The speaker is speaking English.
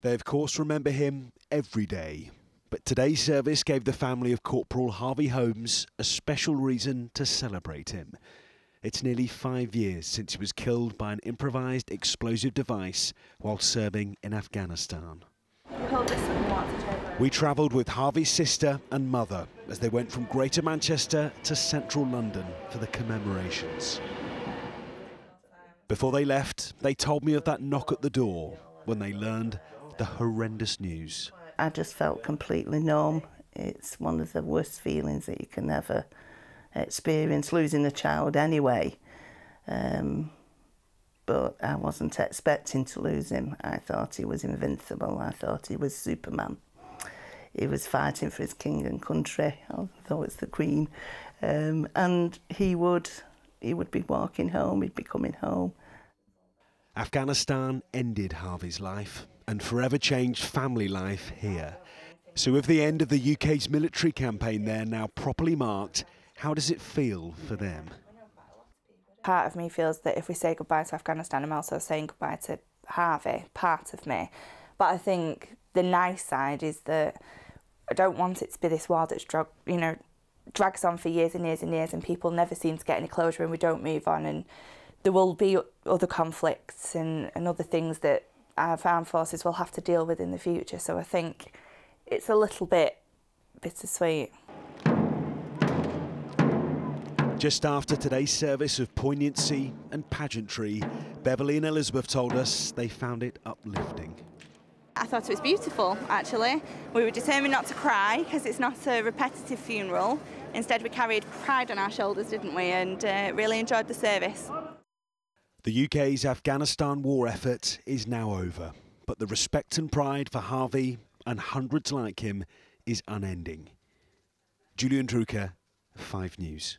They, of course, remember him every day. But today's service gave the family of Corporal Harvey Holmes a special reason to celebrate him. It's nearly five years since he was killed by an improvised explosive device while serving in Afghanistan. We travelled with Harvey's sister and mother as they went from Greater Manchester to central London for the commemorations. Before they left, they told me of that knock at the door when they learned the horrendous news. I just felt completely numb. It's one of the worst feelings that you can ever experience, losing a child anyway. Um, but I wasn't expecting to lose him. I thought he was invincible. I thought he was Superman. He was fighting for his king and country, although it's the Queen. Um, and he would, he would be walking home, he'd be coming home. Afghanistan ended Harvey's life and forever changed family life here. So with the end of the UK's military campaign there now properly marked, how does it feel for them? part of me feels that if we say goodbye to Afghanistan, I'm also saying goodbye to Harvey, part of me. But I think the nice side is that I don't want it to be this war that's drag, you know, drags on for years and years and years, and people never seem to get any closure, and we don't move on, and there will be other conflicts and, and other things that our armed forces will have to deal with in the future. So I think it's a little bit bittersweet. Just after today's service of poignancy and pageantry, Beverly and Elizabeth told us they found it uplifting. I thought it was beautiful, actually. We were determined not to cry because it's not a repetitive funeral. Instead, we carried pride on our shoulders, didn't we, and uh, really enjoyed the service. The UK's Afghanistan war effort is now over, but the respect and pride for Harvey and hundreds like him is unending. Julian Drucker, 5 News.